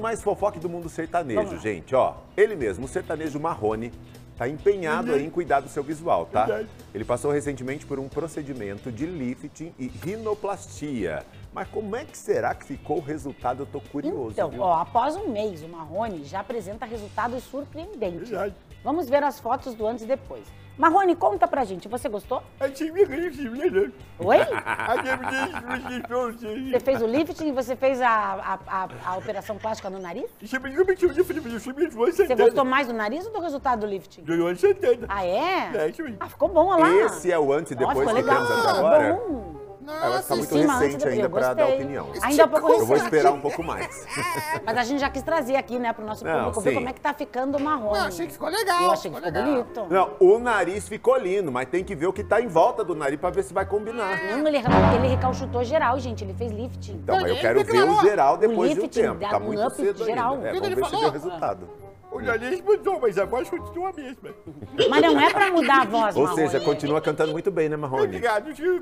Mais fofoque do mundo sertanejo, gente, ó. Ele mesmo, o sertanejo Marrone, tá empenhado aí em cuidar do seu visual, tá? Verdade. Ele passou recentemente por um procedimento de lifting e rinoplastia. Mas como é que será que ficou o resultado? Eu tô curioso, Então, viu? ó, após um mês, o Marrone já apresenta resultados surpreendentes. Verdade. Vamos ver as fotos do antes e depois. Marrone, conta pra gente, você gostou? Né? Oi? Você Você fez o lifting e você fez a, a, a- a operação plástica no nariz? Você Você gostou mais do nariz ou do resultado do lifting? Ah, é? É. Ah, ficou bom, olha lá. Esse é o antes e depois ficou que legal. temos até agora. bom. Ela tá Em muito recente ainda Eu dar opinião. Ainda um pouco Eu vou esperar um pouco mais. Mas a gente já quis trazer aqui, né, pro nosso público ver como é que tá ficando o Marrone. Não, achei que ficou legal. Eu achei que ficou legal. bonito. Não, o nariz ficou lindo, mas tem que ver o que tá em volta do nariz pra ver se vai combinar. Não, ele, ele recalchutou geral, gente. Ele fez lifting. Então, mas eu quero ver o geral depois de um lifting tempo. Tá um muito cedo geral. ainda. É, o vamos ver se deu resultado. O nariz mudou, mas a voz continua a mesma. Mas não é pra mudar a voz, Ou Marrone. seja, continua cantando muito bem, né, Marrone? Obrigado, tio.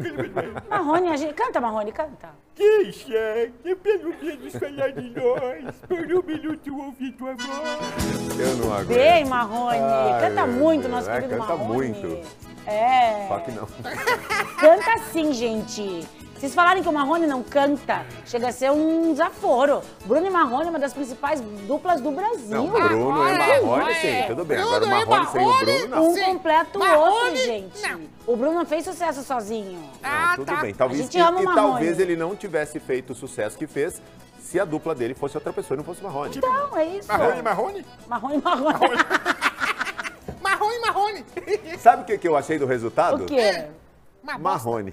Marrone, a gente... Canta, Marrone, canta. Deixa, que pelo menos falar de nós. Por um minuto ouvir tua voz. Eu não aguento. Bem, Marrone. Canta muito, nosso É, querido canta Marrone. muito. É. Só que não. Canta sim, gente. Vocês falarem que o Marrone não canta, chega a ser um desaforo. Bruno e Marrone é uma das principais duplas do Brasil. Não, Bruno e Marrone, Marrone, sim, é. tudo bem. Bruno Agora o e Marrone sem o Marrone, Bruno, não. Um Sim. completa o Marrone, outro, gente. não. O Bruno não fez sucesso sozinho. Ah, Não, tudo tá. bem. Talvez, A gente e, ama o e Marrone. talvez ele não tivesse feito o sucesso que fez se a dupla dele fosse outra pessoa e não fosse Marrone. Então, é isso. Marrone, Marrone? Marrone, Marrone. Marrone, marrone. Sabe o que, que eu achei do resultado? O quê? Bosta. Marrone.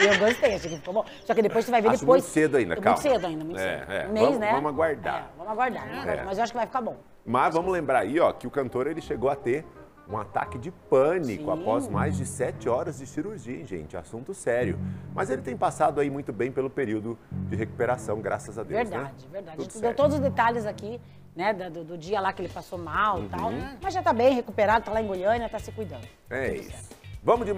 Eu gostei, achei que ficou bom. Só que depois você vai ver Acho depois. muito cedo ainda, calma. Muito cedo ainda, muito É, cedo. é. Um mês, Vamos- né? vamos aguardar. É, vamos aguardar, vamos aguardar. É. Mas eu acho que vai ficar bom. Mas vamos lembrar aí, ó, que o cantor ele chegou a ter um ataque de pânico Sim. após mais de sete horas de cirurgia, hein, gente. Assunto sério. Mas ele tem passado aí muito bem pelo período de recuperação, graças a Deus. Verdade, né? verdade. Tudo A gente deu certo. todos os detalhes aqui, né, do, do dia lá que ele passou mal e tal. Uhum. Mas já tá bem recuperado, tá lá em Goiânia, tá se cuidando. É isso. Vamos de